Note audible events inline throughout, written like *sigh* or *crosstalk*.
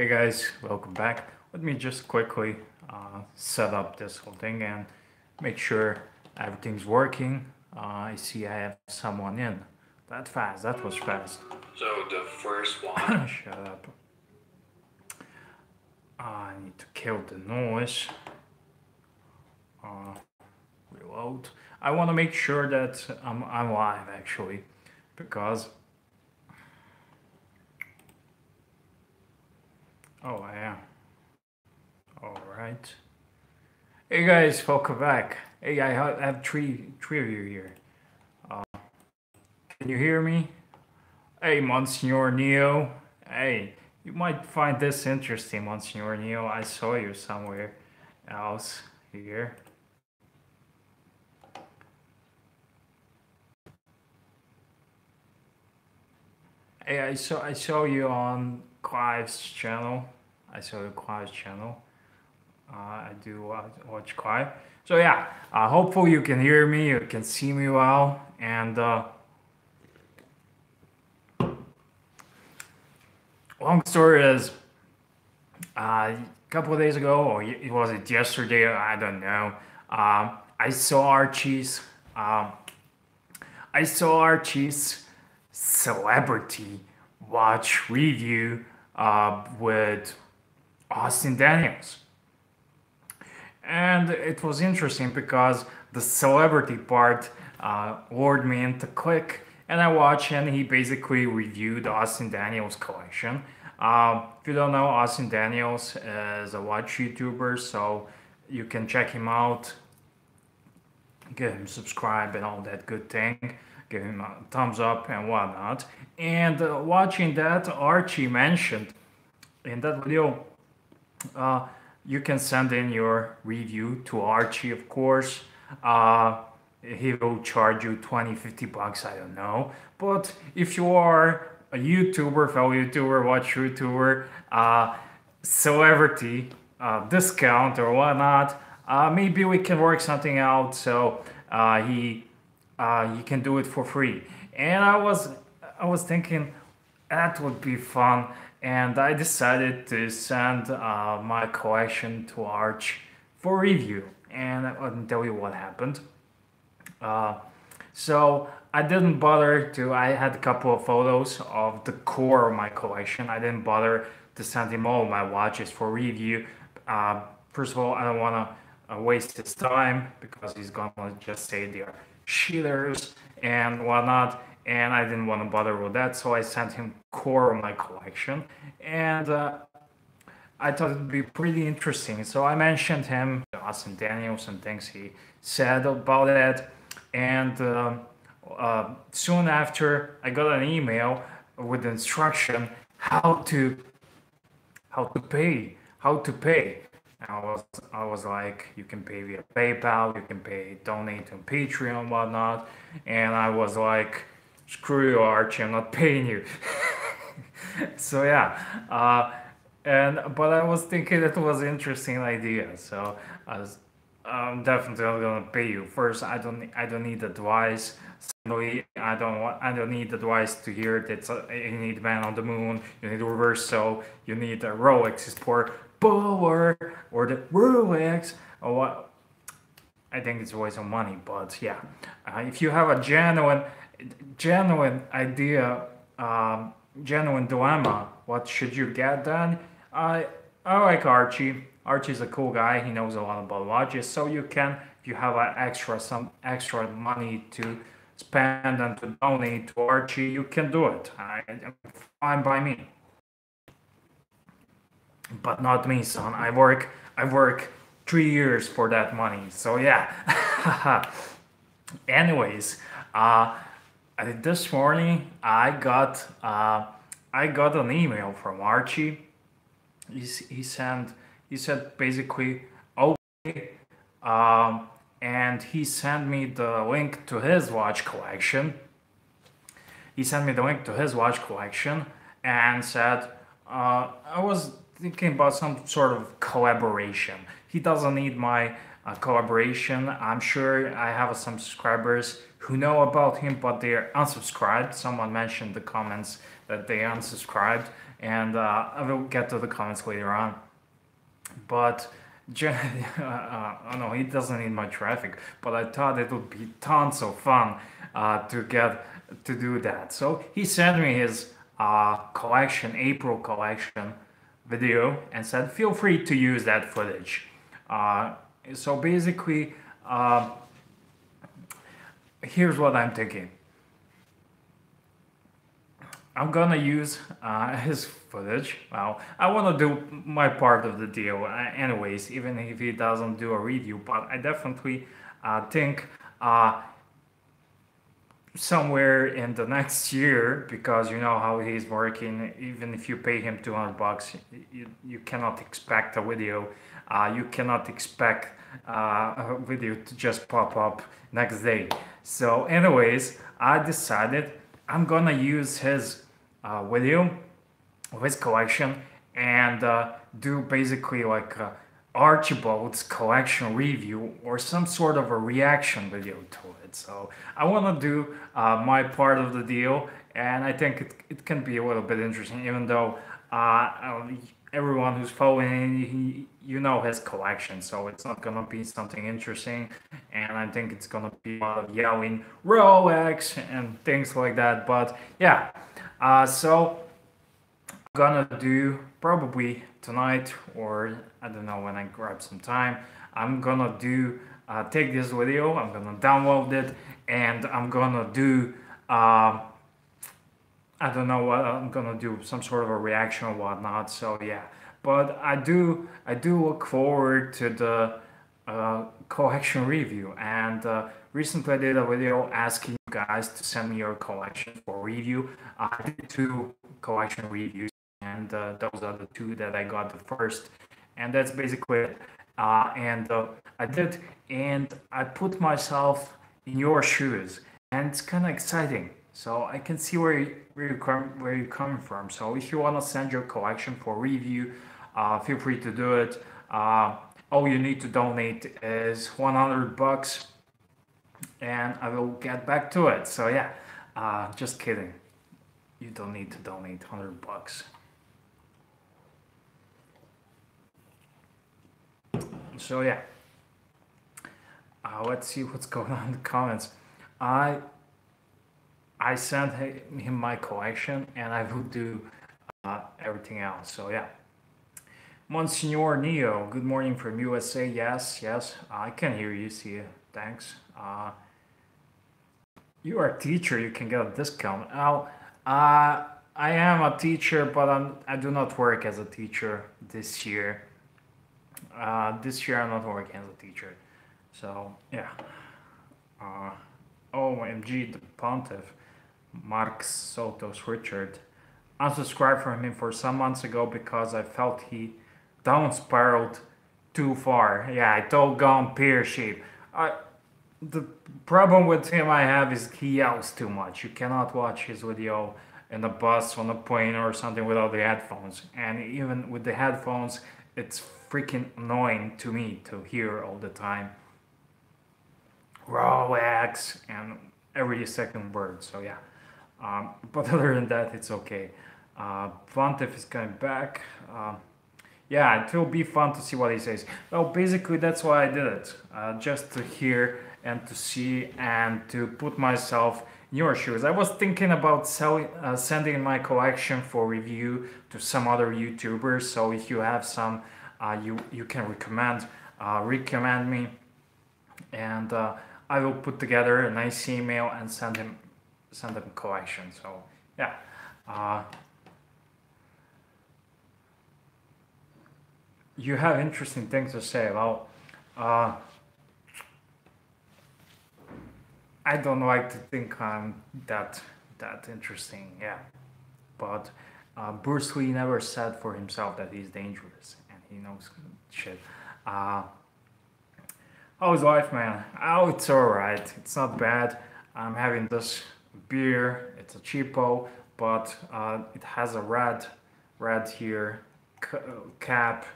Hey guys, welcome back. Let me just quickly uh, set up this whole thing and make sure everything's working. Uh, I see I have someone in. That fast, that was fast. So the first one. *coughs* Shut up. I need to kill the noise. Uh, reload. I want to make sure that I'm, I'm live actually because Oh, I am. Alright. Hey guys, welcome back. Hey, I have three, three of you here. Uh, can you hear me? Hey, Monsignor Neo. Hey, you might find this interesting, Monsignor Neo. I saw you somewhere else here. Hey, I saw I saw you on Clive's channel. I saw the Clive's channel. Uh, I do watch, watch Clive. So yeah, uh, hopefully you can hear me, you can see me well, and uh, long story is, uh, a couple of days ago, or it was it yesterday, I don't know. Um, I saw Archie's, um, I saw Archie's celebrity watch review uh, with Austin Daniels. And it was interesting because the celebrity part uh, lured me into click and I watched and he basically reviewed Austin Daniels collection. Uh, if you don't know, Austin Daniels is a watch YouTuber, so you can check him out, give him subscribe and all that good thing give him a thumbs up and whatnot. And uh, watching that, Archie mentioned in that video, uh, you can send in your review to Archie, of course. Uh, he will charge you 20, 50 bucks, I don't know. But if you are a YouTuber, fellow YouTuber, watch YouTuber, uh, celebrity, uh, discount or whatnot, uh, maybe we can work something out. So uh, he uh, you can do it for free. And I was I was thinking that would be fun, and I decided to send uh, my collection to Arch for review. And I will tell you what happened. Uh, so I didn't bother to. I had a couple of photos of the core of my collection. I didn't bother to send him all my watches for review. Uh, first of all, I don't want to uh, waste his time because he's gonna just say they're shillers and whatnot and I didn't want to bother with that so I sent him core of my collection. And uh, I thought it would be pretty interesting so I mentioned him Austin Daniels and things he said about it. And uh, uh, soon after I got an email with instruction how to how to pay how to pay. I was I was like, you can pay via PayPal, you can pay donate on Patreon, whatnot, and I was like, screw you, Archie, I'm not paying you. *laughs* so yeah, uh, and but I was thinking it was interesting idea, so I was, I'm definitely not gonna pay you. First, I don't I don't need advice. Secondly, I don't want I don't need advice to hear that you need man on the moon, you need reverso, you need a Rolex sport Power or the Rolex or what. I think it's a waste of money, but yeah, uh, if you have a genuine, genuine idea, um, genuine dilemma, what should you get then? I I like Archie. Archie's a cool guy. He knows a lot about watches, so you can if you have an extra some extra money to spend and to donate to Archie, you can do it. I, fine by me but not me, son. I work, I work three years for that money. So yeah. *laughs* Anyways, uh, this morning I got uh, I got an email from Archie. He, he sent he said basically okay, um, and he sent me the link to his watch collection. He sent me the link to his watch collection and said uh, I was thinking about some sort of collaboration. He doesn't need my uh, collaboration. I'm sure I have some subscribers who know about him, but they're unsubscribed. Someone mentioned the comments that they unsubscribed, and uh, I will get to the comments later on. But *laughs* uh, uh, no, he doesn't need my traffic, but I thought it would be tons of fun uh, to get to do that. So he sent me his uh, collection, April collection video, and said, feel free to use that footage. So basically, uh, here's what I'm thinking. I'm gonna use uh, *laughs* his footage. Well, I want to do my part of the deal, uh, anyways, even if he doesn't do a review. But I definitely uh, think uh, somewhere in the *laughs* next year, because you know how he's working. Even if you pay him 200 bucks, you, you cannot expect a video. Uh, you cannot expect uh, *laughs* a video to just pop up next day. So, anyways, I decided I'm gonna use his uh, video, his collection, and uh, do basically like Archibald's collection review or some sort of a reaction video to it. So I want to do uh, my part of the deal, and I think it, it can be a little bit interesting, even though uh, everyone who's following, you know his collection, so it's not gonna be something interesting, and I think it's gonna be a lot of yelling Rolex and things like that. But yeah, uh, so I'm gonna do probably tonight or I don't know when I grab some time. I'm gonna do uh, take this video, I'm gonna download it, and I'm gonna do. Uh, I don't know what I'm gonna do, some sort of a reaction or whatnot. So yeah, but I do I do look forward to the uh, collection review. And uh, recently I did a video asking you guys to send me your collection for review. I did two collection reviews, and uh, those are the two that I got the first, and that's basically it. Uh, and uh, I did, and I put myself in your shoes, and it's kind of exciting so I can see where you, where you come where you coming from. So if you want to send your collection for review, uh, feel free to do it. Uh, all you need to donate is 100 bucks, and I will get back to it. So yeah, uh, just kidding. You don't need to donate 100 bucks. So yeah, uh, let's see what's going on in the comments. I I sent him my collection and I will do uh, everything else. So yeah. Monsignor Neo, good morning from USA. Yes, yes, I can hear you. See you. Thanks. Uh, you are a teacher. You can get a discount. Now, uh, I am a teacher, but I'm, I do not work as a teacher this year. Uh, this year I'm not working as a teacher. So yeah. Uh, OMG, the pontiff. Mark Sotos Richard. Unsubscribed from him for some months ago because I felt he down spiraled too far. Yeah, I told gone pear shape. I, the problem with him I have is he yells too much. You cannot watch his video in a bus, on a plane or something without the headphones. And even with the headphones, it's freaking annoying to me to hear all the time. Raw Rolex and every second word. So yeah. Um, *laughs* but other than that, it's okay. Uh, Pontiff is coming back. Uh, yeah, it will be fun to see what he says. Well, basically, that's why I did it. Uh, just to hear and to see and to put myself in your shoes. I was thinking about selling, uh, sending my collection for review to some other YouTubers. So if you have some, uh, you you can recommend uh, recommend me, and uh, I will put together a nice email and send him send them collection. So yeah. Uh, you have interesting things to say. Well, uh, I don't like to think I'm that that interesting. Yeah, but uh, Bruce Lee never said for himself that he's dangerous and he knows shit. Uh, how's life, man? Oh, it's alright. It's not bad. I'm having this beer. It's a cheapo, but uh, it has a red, red here cap.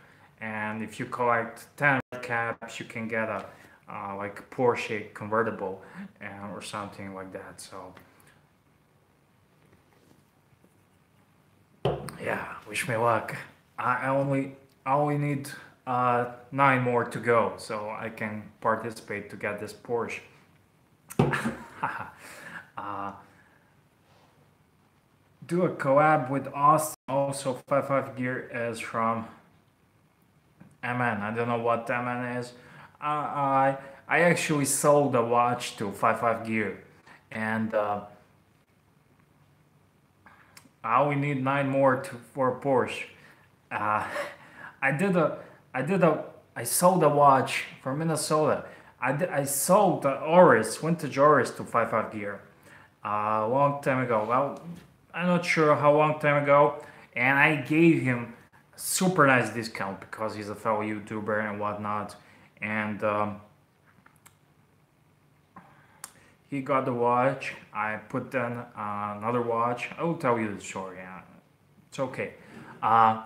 And if you collect 10 caps, you can get a uh, like Porsche convertible uh, or something like that. So yeah, wish me luck. I only I only need uh, nine more to go, so I can participate to get this Porsche. *laughs* uh, do a collab with Austin. Also, 55 Gear is from MN. I don't know what MN is. Uh, I I actually sold a watch to 55 Gear, and uh, I only need nine more to for Porsche. Uh, *laughs* I did a I did a I sold a watch from Minnesota. I, did, I sold the Oris vintage Oris to 55 Gear a long time ago. Well, I'm not sure how long time ago, and I gave him super nice discount because he's a fellow YouTuber and whatnot, and um, he got the watch. I put then uh, another watch. I will tell you the story. Yeah. It's okay. Uh,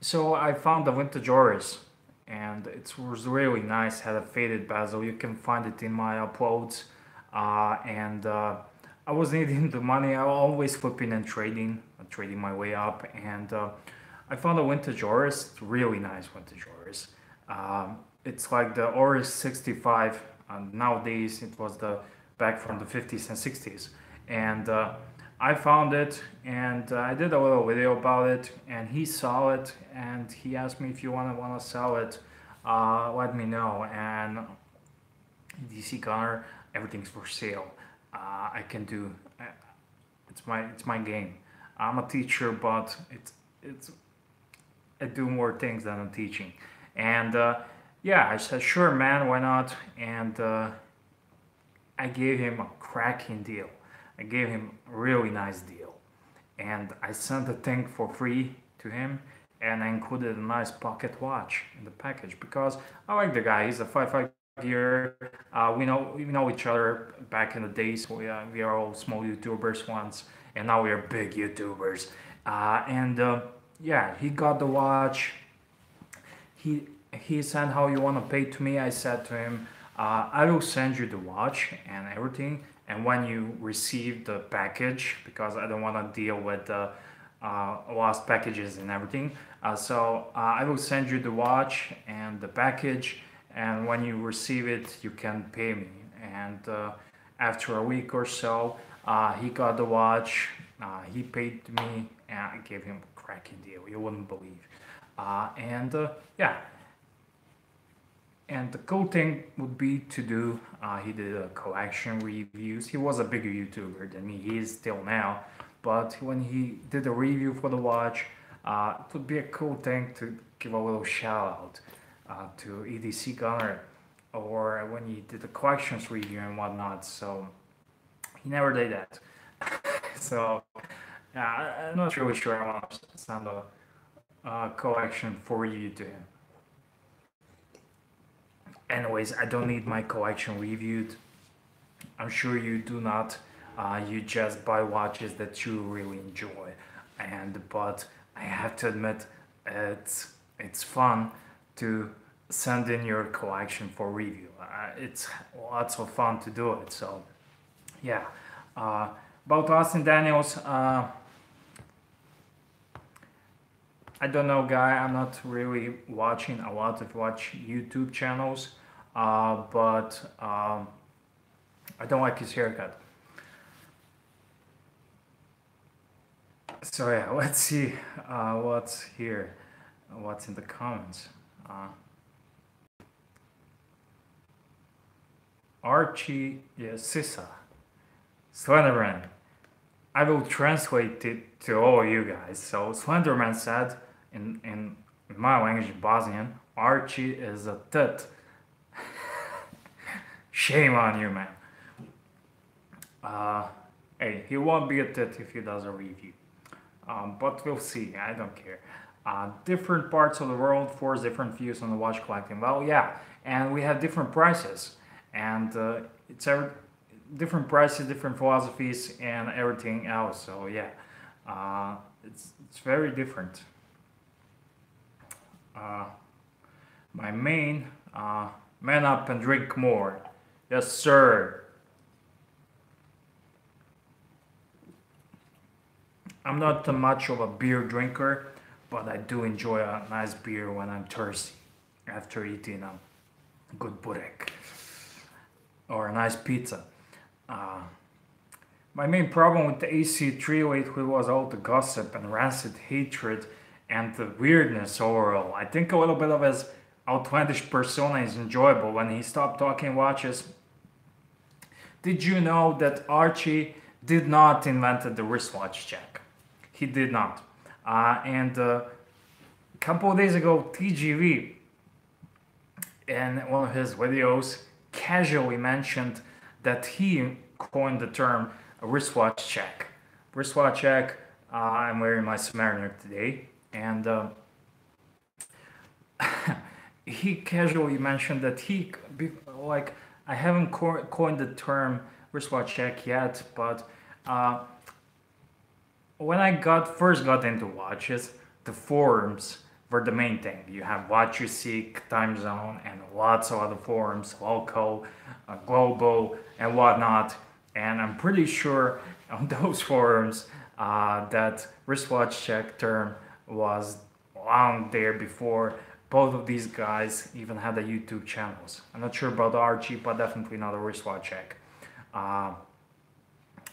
so I found the vintage Oris, and it was really nice. Had a faded bezel. You can find it in my uploads, uh, and uh, I was needing the money. I was always flipping and trading, uh, trading my way up, and uh, I found a vintage Oris, really nice vintage Oris. Um, it's like the Oris 65. And nowadays, it was the back from the 50s and 60s, and uh, I found it, and uh, I did a little video about it, and he saw it, and he asked me if you wanna wanna sell it, uh, let me know, and DC Gunner, everything's for sale I can do. Uh, it's my it's my game. I'm a teacher, but it's it's I do more things than I'm teaching. And uh, yeah, I said sure, man, why not? And uh, I gave him a cracking deal. I gave him a really nice deal, and I sent the thing for free to him. And I included a nice pocket watch in the package because I like the guy. He's a 5'5 here. Uh, we know we know each other back in the days. We uh, we are all small YouTubers once, and now we are big YouTubers. Uh, and uh, yeah, he got the watch. He he said how you want to pay to me. I said to him, uh, I will send you the watch and everything. And when you receive the package, because I don't want to deal with the uh, lost packages and everything. so I will send you the watch and the package and when you receive it you can pay me. And uh, after a week or so uh, he got the watch. Uh, he paid me and i gave him a cracking deal. You wouldn't believe. Uh, and uh, yeah. And the cool thing would be to do uh, he did a collection reviews. He was a bigger youtuber than me. He is still now. But when he did a review for the watch it would be a cool thing to give a little shout out uh, to EDC Gunner or when he did the collections review and whatnot. So he never did that. *laughs* so yeah, I'm not really sure I want to send a uh, collection for you to him. Anyways, I don't need my collection reviewed. I'm sure you do not. Uh, you just buy watches that you really enjoy, and but I have to admit, it's it's fun to send in your collection for review. Uh, it's lots of fun to do it. So, yeah. Uh, about Austin Daniels, uh, I don't know, guy. I'm not really watching a lot of watch YouTube channels, uh, but um, I don't like his haircut. So yeah, *laughs* let's see uh, what's here, what's in the comments. Uh, Archie Sissa, Slenderman. I will translate it to all you guys. So Slenderman said in, in my language, Bosnian, Archie is a tit. *laughs* Shame on you, man. Uh, hey, he won't be a tit if he does a review. Um, but we'll see. I don't care. Uh, different parts of the world force different views on the watch collecting. Well, yeah, and we have different prices and uh, it's every, different prices, different philosophies, and everything else. So yeah, uh, it's it's very different. Uh, my main Uh, man up and drink more. Yes, sir. I'm not much of a beer drinker, but I do enjoy a nice beer when I'm thirsty after eating a good burek or a nice pizza. Uh, my main problem with the AC383 was all the gossip and rancid hatred and the weirdness overall. I think a little bit of his outlandish persona is enjoyable when he stopped talking watches. Did you know that Archie did not invent the wristwatch check? He did not. Uh, and uh, a couple of days ago, TGV, in one of his videos, casually mentioned that he coined the term wristwatch check. Wristwatch check, uh, I'm wearing my Submariner today, and uh, *laughs* he casually mentioned that he, like, I haven't co coined the term wristwatch check yet, but uh, when I got first got into watches, the forums were the main thing. You have WatchUSeek, Time Zone, and lots of other forums, local, uh, global, and whatnot. And I'm pretty sure *laughs* on those forums uh, that wristwatch check term was long there before both of these guys even had a YouTube channels. I'm not sure about Archie, but definitely not a wristwatch check. Uh,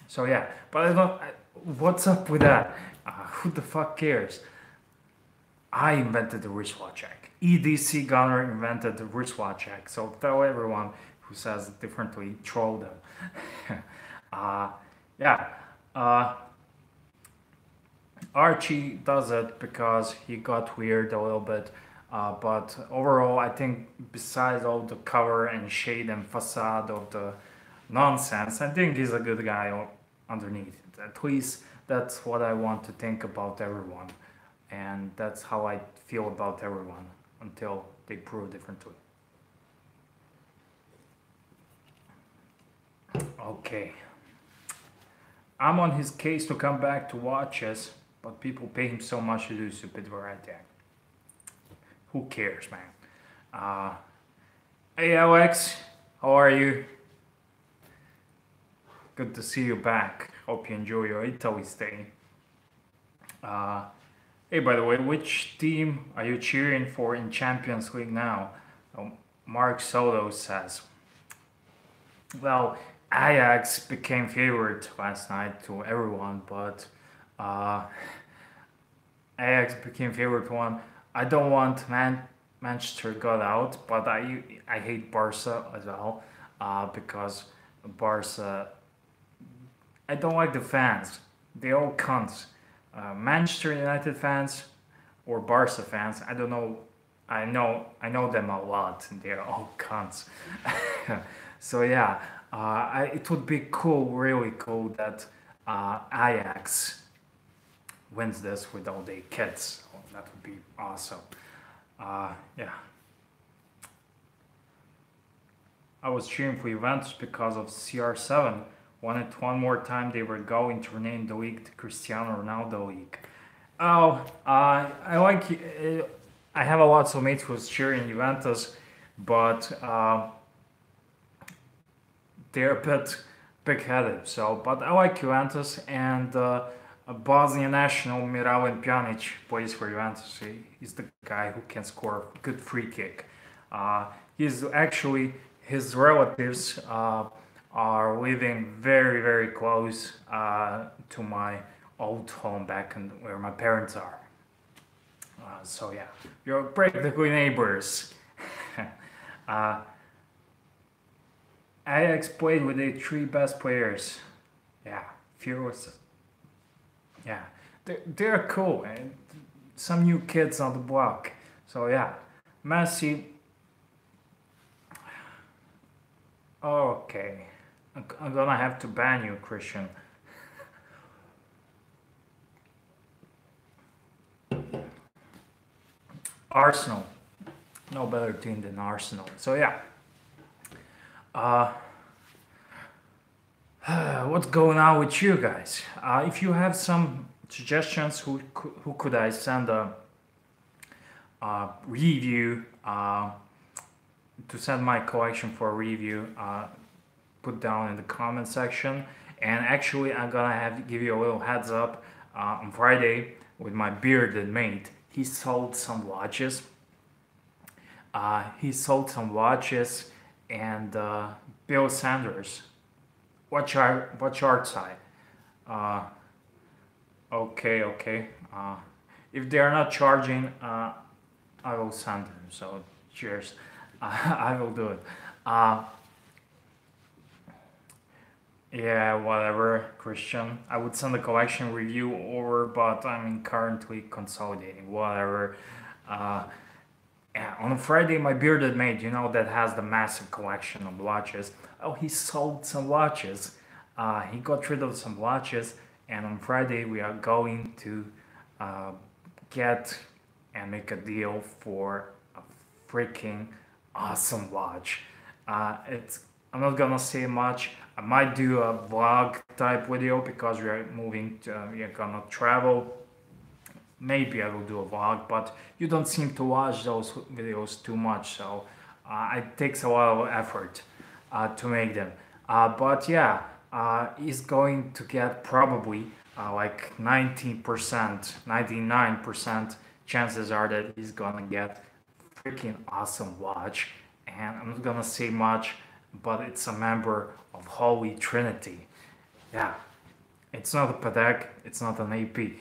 so yeah, but I don't. I, what's up with that? Uh, who the fuck cares? I invented the wristwatch check. EDC Gunner invented the wristwatch check. So tell everyone who says differently, troll them. *laughs* uh, yeah. Uh, Archie does it because he got weird a little bit. Uh, but overall, I think besides all the cover and shade and facade of the nonsense, I think he's a good guy underneath. At least that's what I want to think about everyone. And that's how I feel about everyone until they prove differently. Okay. I'm on his case to come back to watch us, but people pay him so much to do stupid variety. Who cares, man? Uh, hey, Alex, how are you? Good to see you back. Hope you enjoy your Italy stay. Uh, hey, by the way, which team are you cheering for in Champions League now? Oh, Mark Soto says. Well, Ajax became favorite last night to everyone, but uh, Ajax became favorite one. I don't want Man Manchester got out, but I I hate Barca as well uh, because Barca I don't like the fans. They all cunts. Uh, Manchester United fans or Barca fans, I don't know. I know I know them a lot. And *laughs* They're all cunts. *laughs* so yeah, uh, I, it would be cool, really cool that uh, Ajax wins this with all their kids. Oh, that would be awesome. Uh, yeah. I was cheering for Juventus because of CR7 wanted one more time they were going to rename the league the Cristiano Ronaldo League. Oh, uh, I like. Uh, I have a lot of mates who's cheering Juventus, but uh, they're a bit big-headed. So, but I like Juventus and uh, Bosnian national Miralem Pjanic plays for Juventus. He, he's the guy who can score good free kick. Uh, he's actually his relatives. Are living very, very close uh, to my old home back in where my parents are. Uh, so yeah, you're practically neighbors. *laughs* uh, Ajax played with the three best players. Yeah, fearless. Yeah, they're, they're cool. And some new kids on the block. So yeah, Messi. Okay. I'm gonna have to ban you, Christian. Arsenal. No better team than Arsenal. So yeah. Uh, *sighs* what's going on with you guys? Uh, if you have some suggestions, who who could I send a, a review? Uh, to send my collection for review, uh, put down in the comment section. And actually, I'm gonna have give you a little heads up. Uh, on Friday, with my bearded mate, he sold some watches. Uh, he sold some watches and uh, Bill Sanders. Watch our watch art side. Uh, okay, okay. Uh, if they are not charging, uh, I will send them. So cheers. *laughs* I will do it. Yeah, whatever, Christian. I would send a collection review over, but I'm currently consolidating. Whatever. Uh, yeah, on Friday, my bearded mate, you know, that has the massive collection of watches. Oh, he sold some watches. Uh, he got rid of some watches, and on Friday we are going to uh, get and make a deal for a freaking awesome watch. Uh, it's I'm not gonna say much. I might do a vlog type video because we are moving. To, uh, are gonna travel. Maybe I will do a vlog, but you don't seem to watch those videos too much, so uh, it takes a lot of effort uh, to make them. Uh, but yeah, uh, he's going to get probably uh, like 90%, 99% chances are that he's gonna get freaking awesome watch. And I'm not gonna say much, but it's a member of Holy Trinity. Yeah, it's not a Patek, it's not an AP.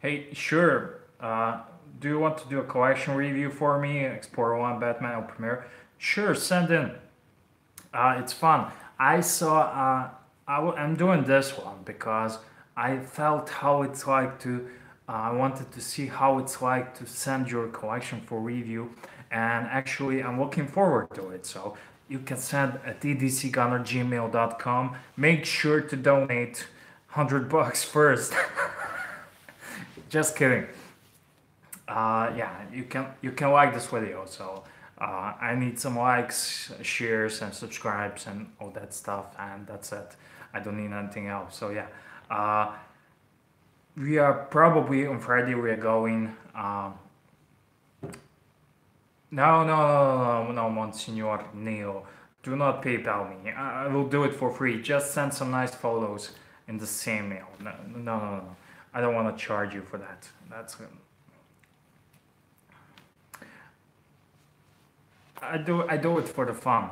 Hey, sure. Uh, do you want to do a collection review for me? Explorer 1, Batman, El Primero? Sure, send in. Uh, it's fun. I saw, uh, i w- I'm doing this one because I felt how it's like to, uh, I wanted to see how it's like to send your collection for review. And actually, I'm looking forward to it. So you can send at edcgunner.gmail.com. Make sure to donate 100 *laughs* bucks first. *laughs* Just kidding. Uh, yeah, you can you can like this video. So uh, I need some likes, shares, and subscribes, and all that stuff. And that's it. I don't need anything else. So yeah, uh, we are probably on Friday. We are going. Um, no, no, no, no, no, Monsignor Neo. Do not PayPal me. I I will do it for free. Just send some nice photos in the same mail. No, no, no, no. I don't want to charge you for that. That's I do I do it for the fun.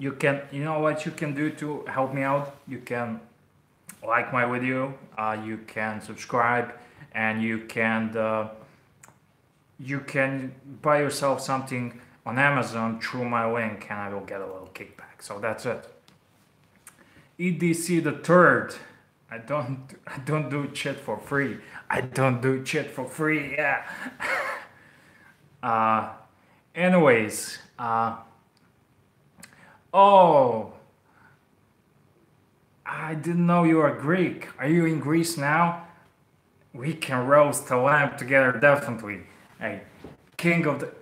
You can you know what you can do to help me out? You can like my video, uh, you can subscribe, and you can uh, you can buy yourself something on Amazon through my link, and I will get a little kickback. So that's it. EDC the third. I don't *laughs* I don't do shit for free. I don't do shit for free. Yeah. *laughs* uh, anyways, uh, oh, I didn't know you are Greek. Are you in Greece now? We can roast a lamb together, definitely. Hey, king of the.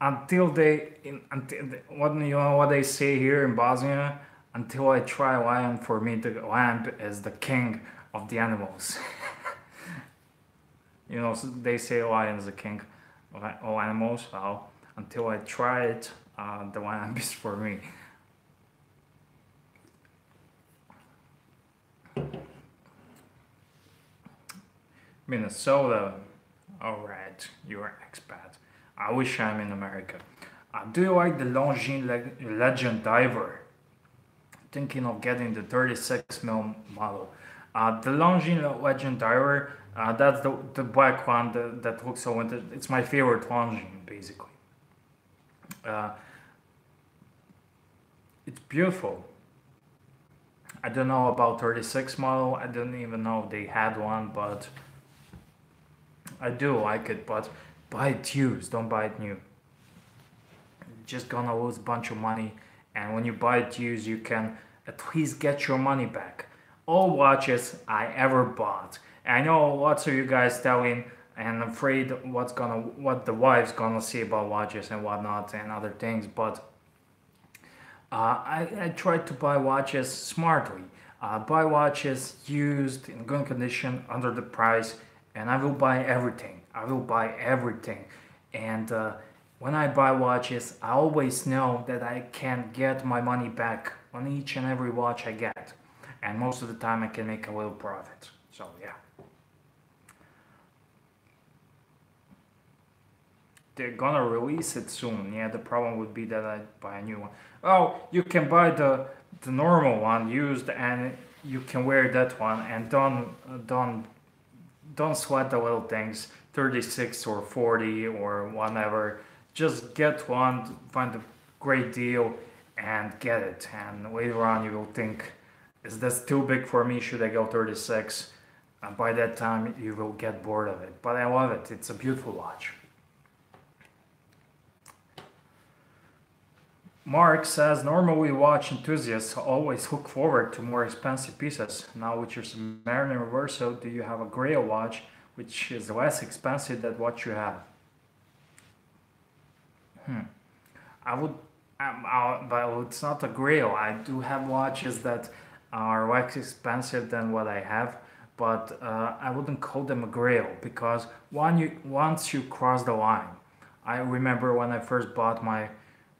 Until they, in, until they, what you know what they say here in Bosnia until I try lion, for me the lamb is the king of the animals. *laughs* you know, they say lion is the king of all animals. Well, until I try it, uh, the lamb is for me. Minnesota. Alright, you're an expat. I wish I'm in America. Uh, do you like the Longines Le- Legend Diver? thinking of getting the 36 mil model. Uh, the Longines Legend Diver, uh, that's the, the black one that, that looks so vintage. It's my favorite Longines, basically. Uh, it's beautiful. I don't know about 36 model. I didn't even know they had one, but I do like it. But buy it used, don't buy it new. You're just gonna lose a bunch of money and when you buy it used you can at least get your money back all watches i ever bought i know lots of you guys telling and afraid what's gonna what the wife's gonna see about watches and whatnot and other things but I, I try to buy watches smartly. Uh, buy watches used in good condition under the price, and I will buy everything. I will buy everything. And uh, when I buy watches, I always know that I can get my money back on each and every watch I get. And most of the time, I can make a little profit. So, yeah. they're gonna release it soon. Yeah, the problem would be that I buy a new one. Oh, you can buy the the normal one used, and you can wear that one, and don't don't don't sweat the little things. 36 or 40 or whatever. Just get one, find a great deal, and get it. And later on, you will think, is this too big for me? Should I go 36? And by that time, you will get bored of it. But I love it. It's a beautiful watch. Mark says normally watch enthusiasts always look forward to more expensive pieces. Now with your Submariner Reverso, do you have a Grail watch which is less expensive than what you have? Hmm. I would, um, I, but it's not a Grail. I do have watches that are less expensive than what I have, but uh, I wouldn't call them a Grail because one you, once you cross the line, I remember when I first bought my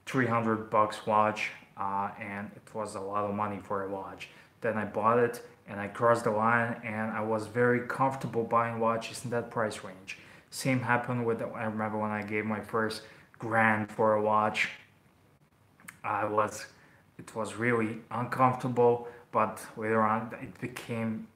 300 bucks watch uh, and it was a lot of money for a watch. Then I bought it and I crossed the line and I was very comfortable buying watches in that price range. Same happened with, I remember when I gave my first grand for a watch. I was, it was really uncomfortable, but later on it became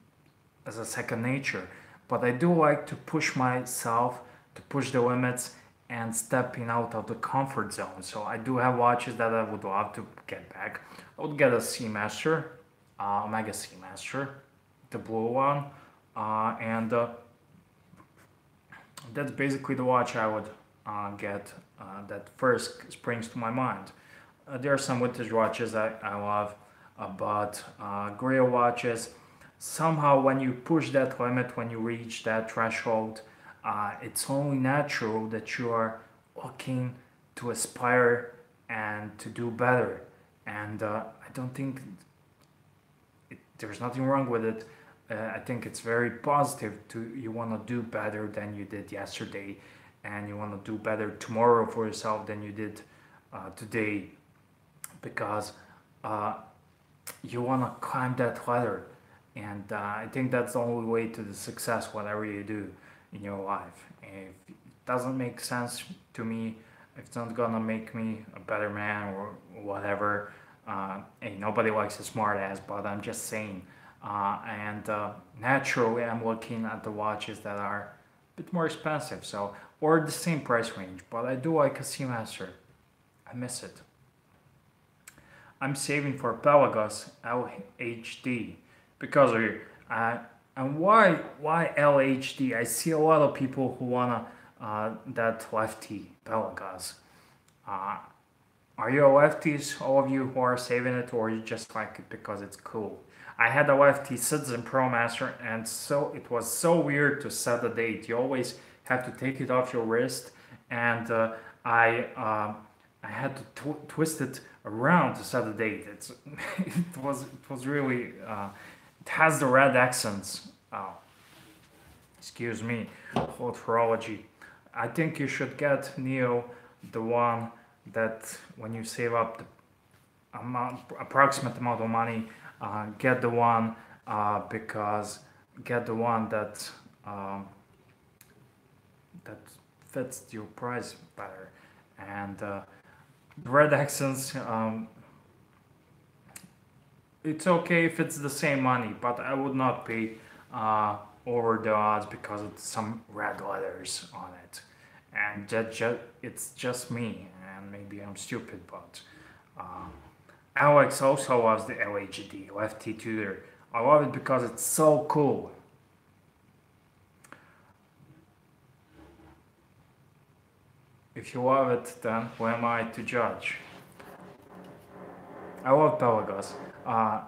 as a second nature. But I do like to push myself, to push the limits and stepping out of the comfort zone. So I do have watches that I would love to get back. I would get a Seamaster, uh, Omega Seamaster, the blue one, uh, and uh, that's basically the watch I would uh, get uh, that first springs to my mind. Uh, there are some vintage watches I, I love, but Grail watches, somehow when you push that limit, when you reach that threshold, uh, it's only natural that you are looking to aspire and to do better. And uh, I don't think it, there's nothing wrong with it. Uh, I think it's very positive to you want to do better than you did yesterday, and you want to do better tomorrow for yourself than you did uh, today, because uh, you want to climb that ladder. And uh, I think that's the only way to the success, whatever you do in your life. If it doesn't make sense to me, it's not gonna make me a better man or whatever, uh, and nobody likes a smart ass, but I'm just saying. Uh, and uh, naturally, I'm looking at the watches that are a bit more expensive, so or the same price range. But I do like a Seamaster. I miss it. I'm saving for Pelagos LHD because. Uh, and why why LHD? I see a lot of people who wanna uh, that lefty Pelagos. Uh, are you lefties, all of you who are saving it, or you just like it because it's cool? I had a lefty Citizen Pro Master, and so it was so weird to set a date. You always have to take it off your wrist, and uh, I uh, I had to tw twist it around to set a date. It's *laughs* it was it was really uh, it has the red accents. Oh, excuse me, horology. I think you should get Neo, the one that when you save up the amount, approximate amount of money, uh, get the one uh, because get the one that um, that fits your price better. And uh, red accents, um, it's okay if it's the same money, but I would not pay uh, over the odds because of some red letters on it. And that it's just me, and maybe I'm stupid, but uh, Alex also loves the LHD, Lefty Tudor. I love it because it's so cool. If you love it, then who am I to judge? I love Pelagos. Uh,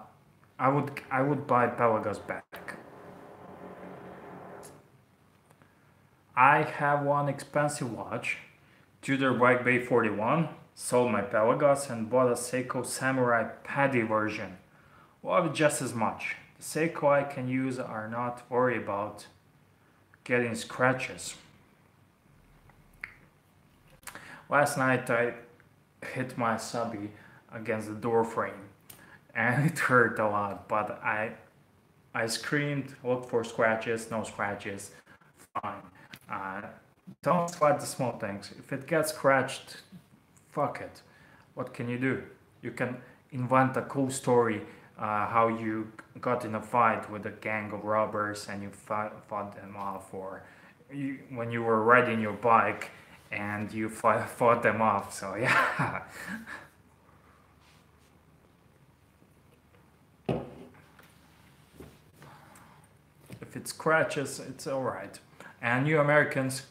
I would I would buy Pelagos back. I have one expensive watch, Tudor White Bay 41. sold my Pelagos and bought a Seiko Samurai PADI version. Love it just as much. The Seiko I can use are not worried about getting scratches. Last night I hit my subby against the door frame and *laughs* it hurt a lot, but I I screamed, looked for scratches, no scratches, fine. Uh, don't sweat the small things. If it gets scratched, fuck it. What can you do? You can invent a cool story uh, how you got in a fight with a gang of robbers and you fought, fought them off, or you, when you were riding your bike and you fought, *laughs* fought them off. So, yeah. *laughs* if it scratches, it's alright. And you Americans,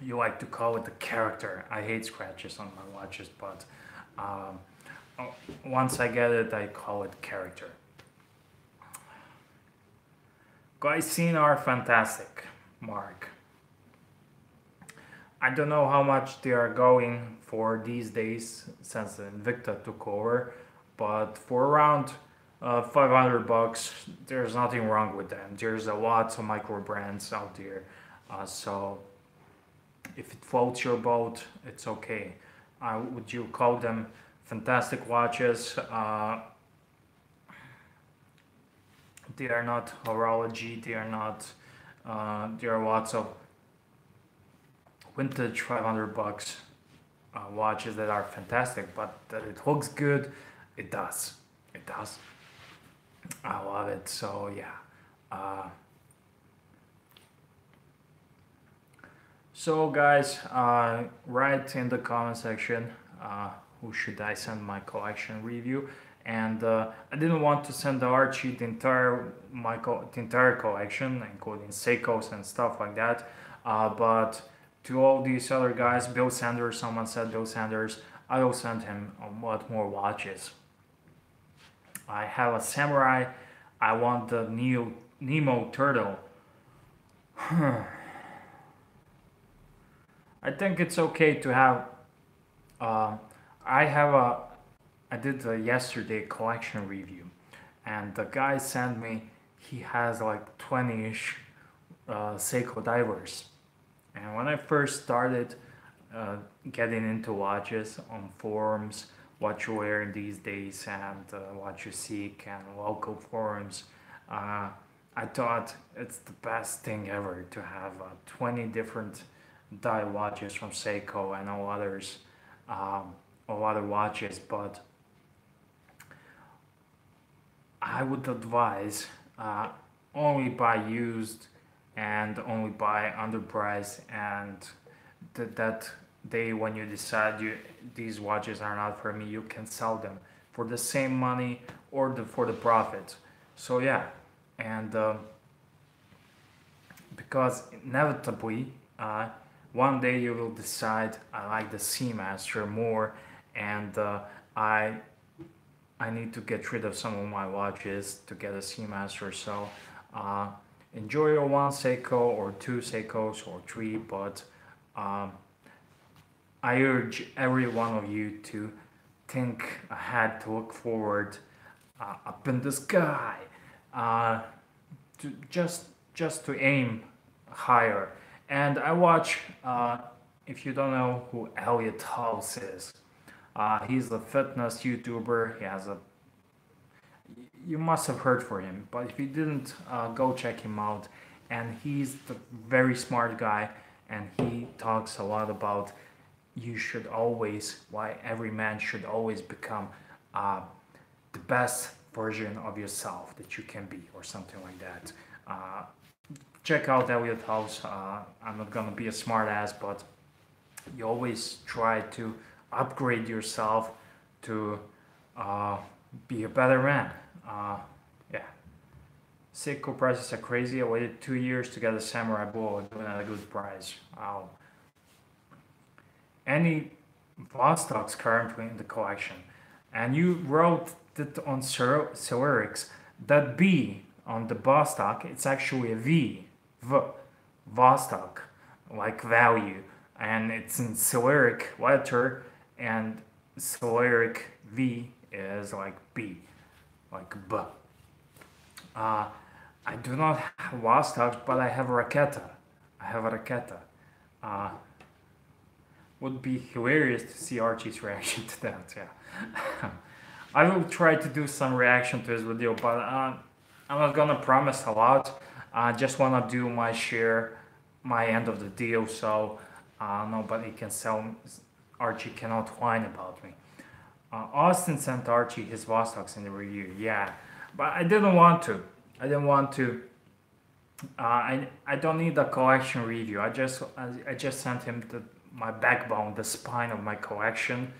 you like to call it the character. I hate scratches on my watches, but um, once I get it, I call it character. Glycine are fantastic, Mark. I don't know how much they are going for these days since Invicta took over, but for around uh, 500 bucks, there's nothing wrong with them. There's a lot of micro brands out there, so if it floats your boat, it's okay. Uh, would you call them fantastic watches? Uh, they are not horology. They are not. Uh, there are lots of vintage 500 bucks uh, watches that are fantastic, but that it looks good, it does. It does. I love it. So yeah. Uh, so guys, uh, write in the comment section uh, who should I send my collection review. And uh, I didn't want to send the Archie the entire my co the entire collection, including Seikos and stuff like that. Uh, but to all these other guys, Bill Sanders, someone said Bill Sanders, I will send him a lot more watches. I have a samurai. I want the Neo, Nemo turtle. *sighs* I think it's okay to have. Uh, I have a. I did a yesterday collection review, and the guy sent me. He has like twenty ish uh, Seiko divers, and when I first started uh, getting into watches on forums, what you wear these days and uh, WatchUSeek and local forums. Uh, I thought it's the best thing ever to have uh, 20 different die watches from Seiko and all others, um, all other watches, but I would advise uh, only buy used and only buy underpriced and th- that day when you decide you these watches are not for me you can sell them for the same money or the, for the profit. So yeah and uh, because inevitably uh, one day you will decide I like the Seamaster more and uh, I I need to get rid of some of my watches to get a Seamaster so uh, enjoy your one Seiko or two Seikos or three but um, I urge every one of you to think ahead, to look forward, uh, up in the sky, uh, to just just to aim higher. And I watch. Uh, if you don't know who Elliott Hulse is, uh, he's a fitness YouTuber. He has a. You must have heard for him, but if you didn't, uh, go check him out. And he's the very smart guy, and he talks a lot about you should always, why every man should always become uh, the best version of yourself that you can be, or something like that. Check out Elliott Hulse. Uh, I'm not gonna be a smartass, but you always try to upgrade yourself to uh, be a better man. Uh, yeah. Seiko prices are crazy. I waited two years to get a Samurai Bull at a good price. Wow any Vostoks currently in the collection. And you wrote that on Cyrillic that B on the Vostok, it's actually a V, v, Vostok, like value. And it's in Cyrillic letter and Cyrillic V is like B, like B. Uh, I do not have Vostoks, but I have a Raketa. I have a Raketa. Uh, would be hilarious to see Archie's reaction to that, yeah. *laughs* I will try to do some reaction to his video, but uh, I'm not gonna promise a lot. I just wanna do my share, my end of the deal, so uh, nobody can sell, Archie cannot whine about me. Uh, Austin sent Archie his Vostoks in the review, yeah, but I didn't want to. I didn't want to. Uh, I I don't need a collection review. I just I, I just sent him the my backbone, the spine of my collection,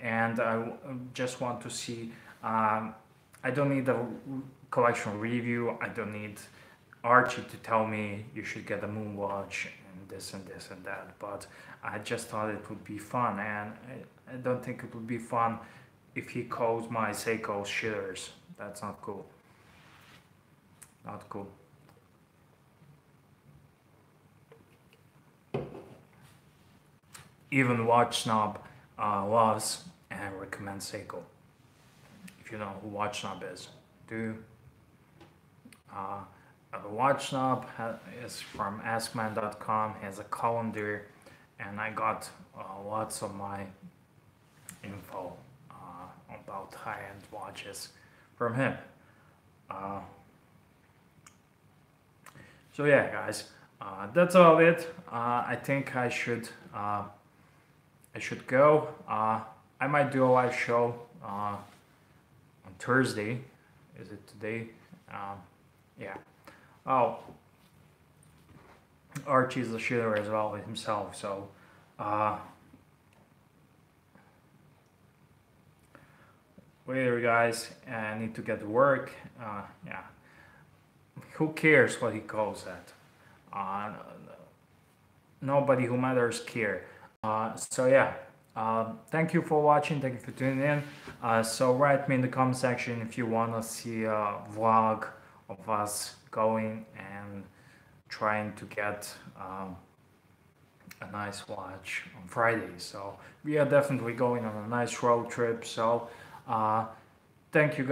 and I just want to see. Um, I don't need a collection review. I don't need Archie to tell me you should get a Moonwatch and this and this and that. But I just thought it would be fun, and I, I don't think it would be fun if he calls my Seiko shitters. That's not cool. Not cool. Even Watch Snob uh, loves and recommends Seiko. If you know who Watch Snob is, do you? Uh, the Watch Snob is from AskMen.com. He has a calendar, and I got uh, lots of my info uh, about high-end watches from him. Uh, so yeah, guys, uh, that's all it. Uh, I think I should uh, I should go. I might do a live show on Thursday. Is it today? Um, yeah. Oh, Archie's the shooter as well himself, so. Uh, later, guys. I need to get to work. yeah who cares what he calls that? Uh, nobody who matters care. Uh, so yeah, uh, thank you for watching. Thank you for tuning in. Uh, so write me in the comment section if you want to see a vlog of us going and trying to get um, a nice watch on Friday. So we are definitely going on a nice road trip. So uh, thank you guys.